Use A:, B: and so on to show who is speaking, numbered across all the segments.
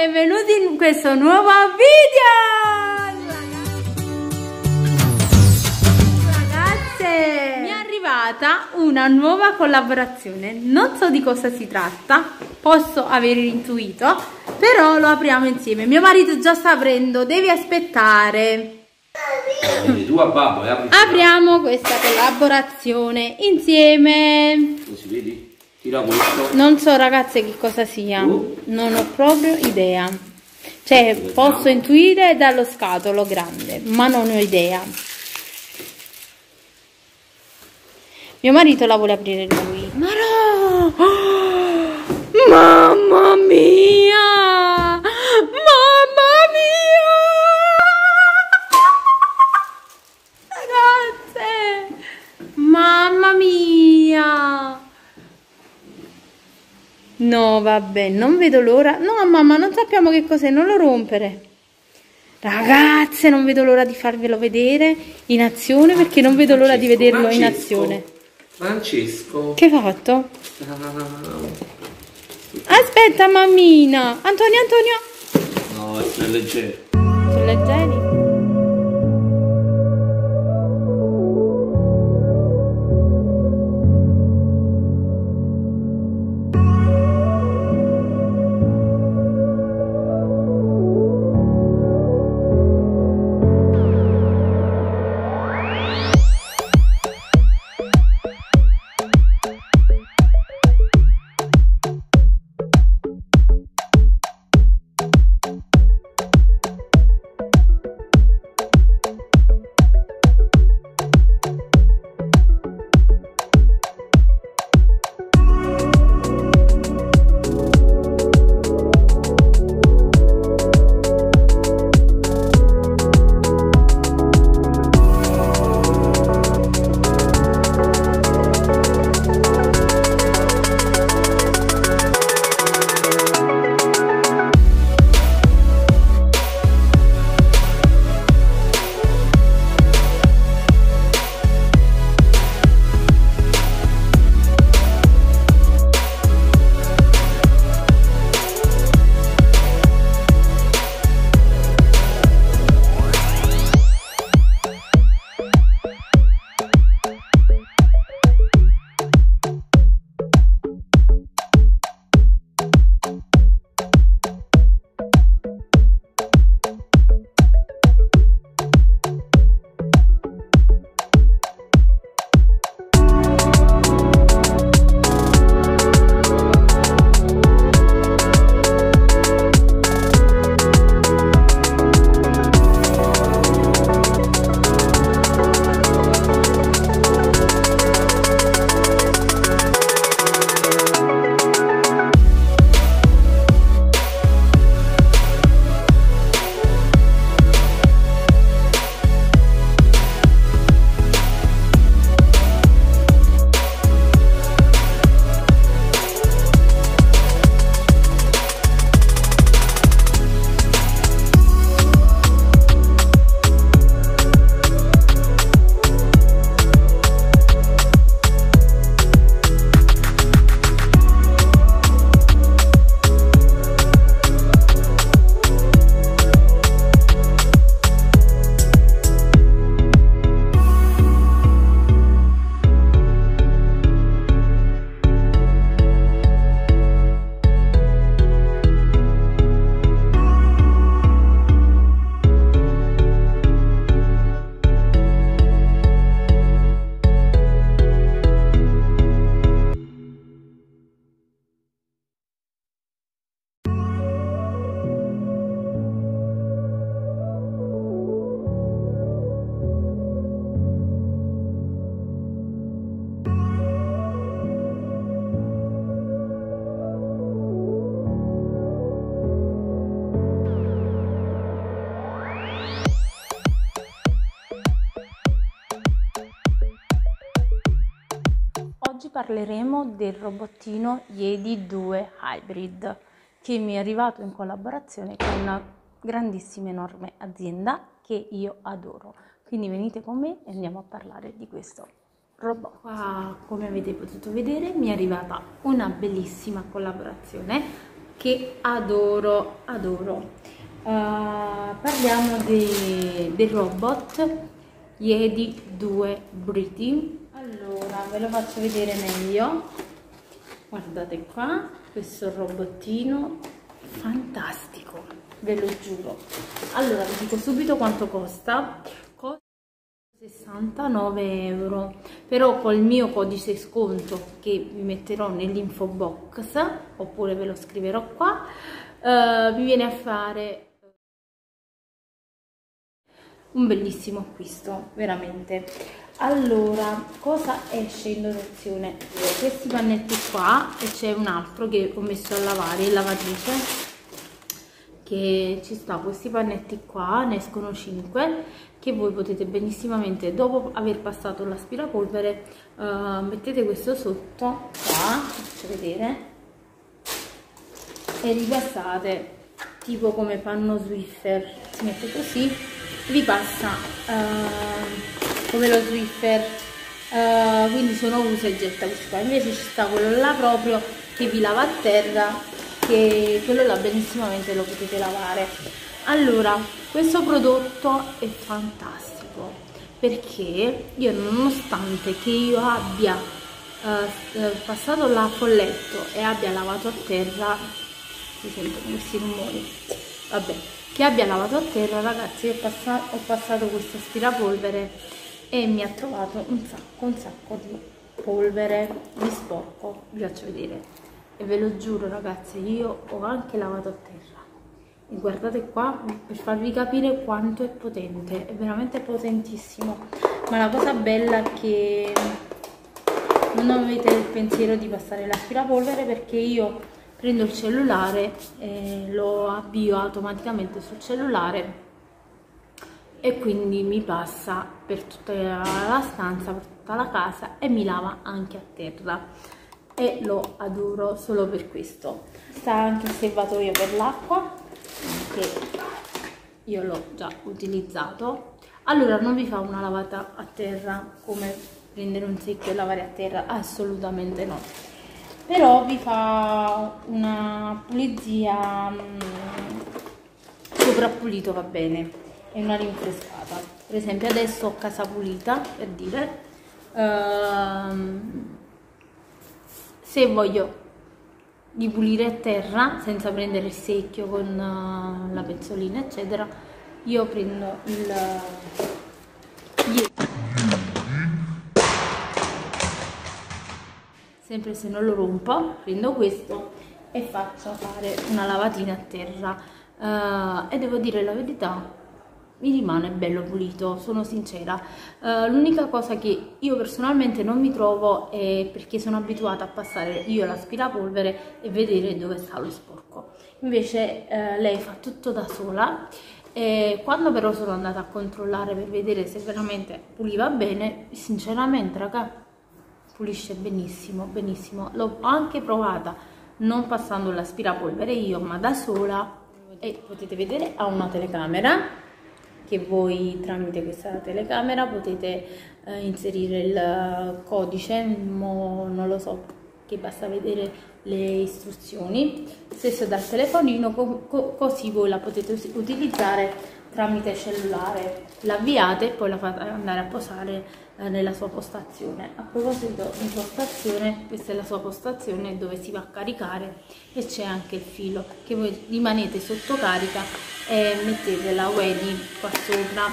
A: benvenuti in questo nuovo video! Ragazze, mi è arrivata una nuova collaborazione, non so di cosa si tratta, posso aver intuito, però lo apriamo insieme. Mio marito già sta aprendo, devi aspettare.
B: Quindi tu a babbo e apri
A: Apriamo questa collaborazione insieme.
B: Così vedi? Tira questo.
A: Non so ragazze che cosa sia,
B: Uh.
A: non ho proprio idea. Cioè, posso intuire dallo scatolo grande, ma non ho idea. Mio marito la vuole aprire lui. Ma no! Mamma mia! No, vabbè, non vedo l'ora. No, mamma, non sappiamo che cos'è, non lo rompere. Ragazze, non vedo l'ora di farvelo vedere in azione perché non vedo l'ora di vederlo in
B: Francesco,
A: azione.
B: Francesco.
A: Che hai fatto?
B: Ah,
A: Aspetta, mammina. Antonio, Antonio.
B: No, è leggero.
A: Sono leggeri? Parleremo del robottino Yedi 2 Hybrid che mi è arrivato in collaborazione con una grandissima enorme azienda che io adoro. Quindi venite con me e andiamo a parlare di questo robot. Qua, come avete potuto vedere, mi è arrivata una bellissima collaborazione che adoro, adoro. Uh, parliamo de, del robot Yeti 2 Breathing. Allora, ve lo faccio vedere meglio. Guardate qua, questo robottino fantastico, ve lo giuro. Allora, vi dico subito quanto costa. Costa 69 euro però col mio codice sconto che vi metterò nell'info box oppure ve lo scriverò qua eh, vi viene a fare un bellissimo acquisto veramente allora cosa esce in dotazione? Questi pannetti qua e c'è un altro che ho messo a lavare in lavatrice che ci sta. Questi pannetti qua ne escono 5 che voi potete benissimamente dopo aver passato l'aspirapolvere uh, mettete questo sotto qua faccio vedere e ripassate tipo come panno Swiffer. Si mette così vi passa uh, come lo Swiffer. Uh, quindi sono usa e getta questi qua. Invece ci sta quello là proprio che vi lava a terra che quello là benissimamente lo potete lavare. Allora questo prodotto è fantastico perché io nonostante che io abbia uh, passato la folletto e abbia lavato a terra si sentono questi rumori. Vabbè che abbia lavato a terra ragazzi ho, passato, ho passato questo aspirapolvere e mi ha trovato un sacco un sacco di polvere di sporco. Vi faccio vedere. E ve lo giuro ragazzi io ho anche lavato a terra. E guardate qua per farvi capire quanto è potente. È veramente potentissimo. Ma la cosa bella è che non avete il pensiero di passare l'aspirapolvere perché io prendo il cellulare e lo avvio automaticamente sul cellulare e quindi mi passa per tutta la stanza, per tutta la casa e mi lava anche a terra. E lo adoro solo per questo. Sta anche il serbatoio per l'acqua che io l'ho già utilizzato. Allora non vi fa una lavata a terra come prendere un secchio e lavare a terra? Assolutamente no. Però vi fa una pulizia mm, soprappulito va bene e una rinfrescata per esempio adesso ho casa pulita per dire. Ehm, se voglio di pulire a terra senza prendere il secchio con uh, la pezzolina eccetera io prendo il sempre se non lo rompo prendo questo e faccio fare una lavatina a terra. Uh, e devo dire la verità mi rimane bello pulito, sono sincera. Uh, L'unica cosa che io personalmente non mi trovo è perché sono abituata a passare io l'aspirapolvere e vedere dove sta lo sporco. Invece uh, lei fa tutto da sola e quando però sono andata a controllare per vedere se veramente puliva bene, sinceramente raga, pulisce benissimo, benissimo. L'ho anche provata non passando l'aspirapolvere io, ma da sola e potete vedere ha una telecamera che voi tramite questa telecamera potete eh, inserire il codice, mo, non lo so, che basta vedere le istruzioni, stesso dal telefonino, co co così voi la potete utilizzare tramite cellulare, l'avviate e poi la fate andare a posare nella sua postazione. A proposito di postazione, questa è la sua postazione dove si va a caricare e c'è anche il filo che voi rimanete sotto carica e mettete la wedi qua sopra.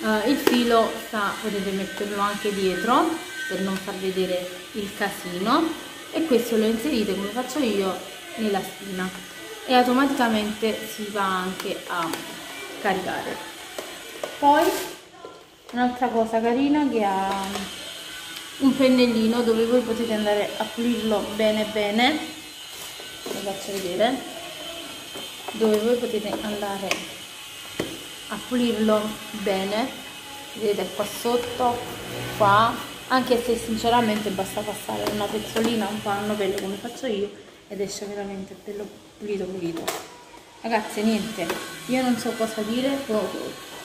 A: Uh, il filo sta, potete metterlo anche dietro per non far vedere il casino e questo lo inserite come faccio io nella spina e automaticamente si va anche a caricare poi un'altra cosa carina che ha un pennellino dove voi potete andare a pulirlo bene bene. Vi faccio vedere. Dove voi potete andare a pulirlo bene. Vedete qua sotto qua. Anche se sinceramente basta passare una pezzolina un panno bello come faccio io ed esce veramente bello pulito pulito. Ragazzi niente. Io non so cosa dire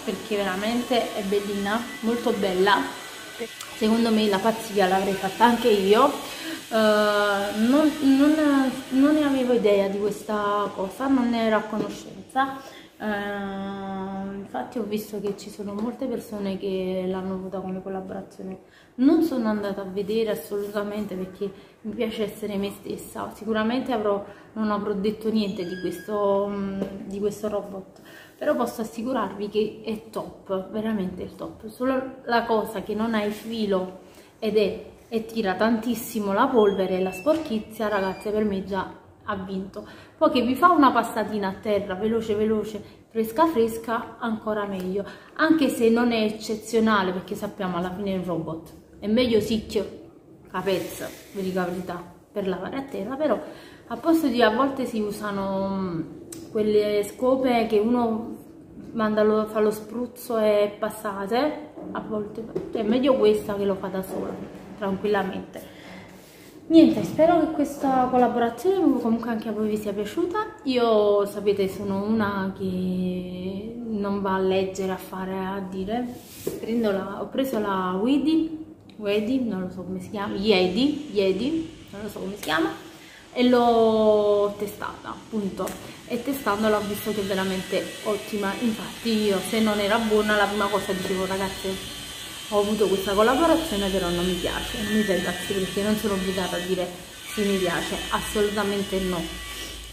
A: perché veramente è bellina molto bella secondo me la pazzia l'avrei fatta anche io uh, non, non, non, ne avevo idea di questa cosa, non ne ero a conoscenza. Uh, infatti ho visto che ci sono molte persone che l'hanno avuta come collaborazione. Non sono andata a vedere assolutamente perché mi piace essere me stessa. Sicuramente avrò, non avrò detto niente di questo, mm, di questo robot però posso assicurarvi che è top veramente il top. Solo la cosa che non ha il filo ed è e tira tantissimo la polvere e la sporchizia ragazze per me già ha vinto. Poi che vi fa una passatina a terra veloce veloce fresca fresca ancora meglio. Anche se non è eccezionale perché sappiamo alla fine è un robot. È meglio sicchio capezza, vi dico la verità, per lavare a terra, però a posto di a volte si usano mm, quelle scope che uno manda lo, fa lo spruzzo e passate, a volte è meglio questa che lo fa da sola, tranquillamente. Niente, spero che questa collaborazione comunque anche a voi vi sia piaciuta. Io sapete sono una che non va a leggere, a fare, a dire. La, ho preso la Weedy Wedi, non lo so come si chiama, Yedi, Yedi, non lo so come si chiama, e l'ho testata, appunto, e testandola ho visto che è veramente ottima, infatti io se non era buona la prima cosa dicevo ragazze ho avuto questa collaborazione però non mi piace, non mi fa impazzire perché non sono obbligata a dire se mi piace, assolutamente no.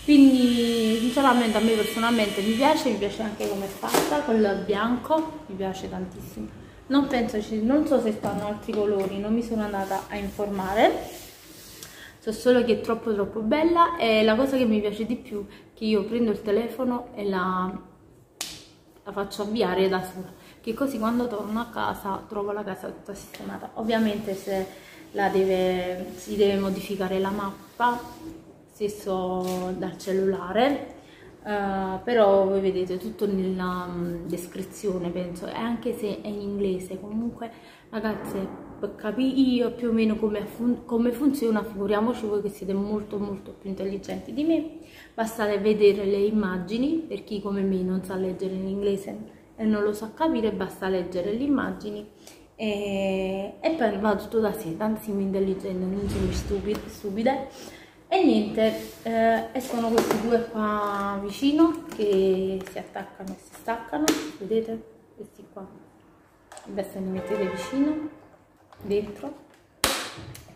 A: Quindi sinceramente a me personalmente mi piace, mi piace anche come è fatta, col bianco, mi piace tantissimo. Non penso non so se stanno altri colori non mi sono andata a informare. So solo che è troppo troppo bella e la cosa che mi piace di più è che io prendo il telefono e la, la faccio avviare da sola che così quando torno a casa trovo la casa tutta sistemata. Ovviamente se deve, si deve modificare la mappa stesso dal cellulare Uh, però voi vedete tutto nella um, descrizione penso. E anche se è in inglese comunque ragazze per io più o meno come, fun come, funziona figuriamoci voi che siete molto molto più intelligenti di me. Basta vedere le immagini per chi come me non sa leggere in inglese non lo sa capire basta leggere le immagini. E, e poi va tutto da sé tantissimo intelligente non sono stupide, stupide e niente eh, e sono questi due qua vicino che si attaccano e si staccano. Vedete? Questi qua. Adesso li mettete vicino dentro.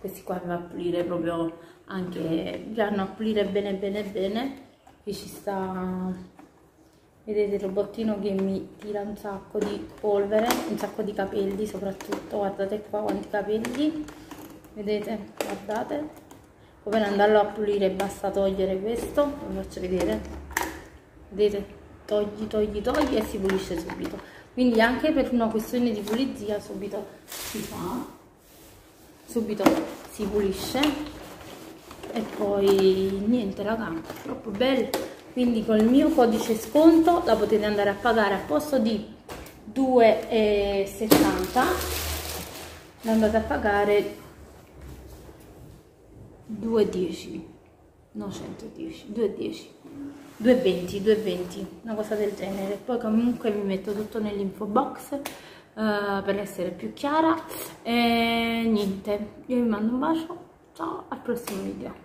A: Questi qua va a pulire proprio anche vanno a pulire bene bene bene qui ci sta vedete il robottino che mi tira un sacco di polvere un sacco di capelli soprattutto guardate qua quanti capelli. Vedete? Guardate. Poi andarlo a pulire basta togliere questo vi faccio vedere. Vedete? Togli togli togli e si pulisce subito. Quindi anche per una questione di pulizia subito si fa. Subito si pulisce. E poi niente raga troppo bello quindi con il mio codice sconto la potete andare a pagare a posto di 2,70 andate a pagare 2,10 no 110 2,10 2,20 2,20 una cosa del genere. Poi comunque vi metto tutto nell'info box uh, per essere più chiara. E niente io vi mando un bacio ciao al prossimo video